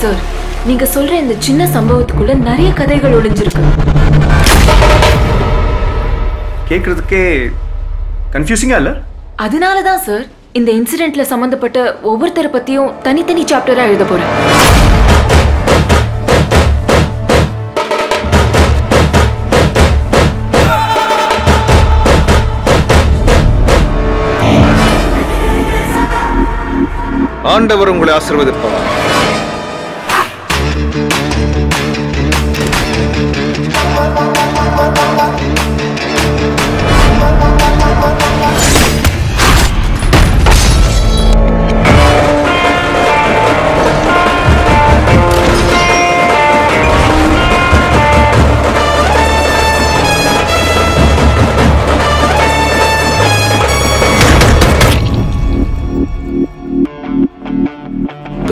Sir நீங்க சொல்ற இந்த சின்ன சம்பவத்துக்குள்ள நிறைய கதைகள் ஒளிஞ்சிருக்கு. கேட்குறதுக்கே கன்ஃபியூசிங்காக இல்லை? அதனால தான் சார் இந்த இன்சிடென்ட்ல சம்பந்தப்பட்ட ஒவ்வொருத்தரை பத்தியும் தனித்தனி சாப்டரா எழுத போறேன். ஆண்டவர் உங்களை ஆசீர்வதிப்பார்.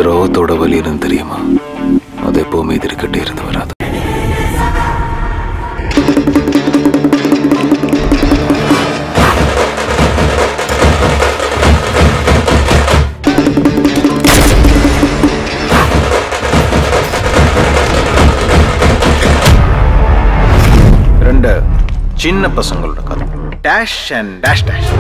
துரோகத்தோட வலி என்னன்னு தெரியுமா? அது எப்பவுமே எதிர்கிட்டே இருந்து வராது. ரெண்டு சின்ன பசங்களோட கதை. Dash and dash dash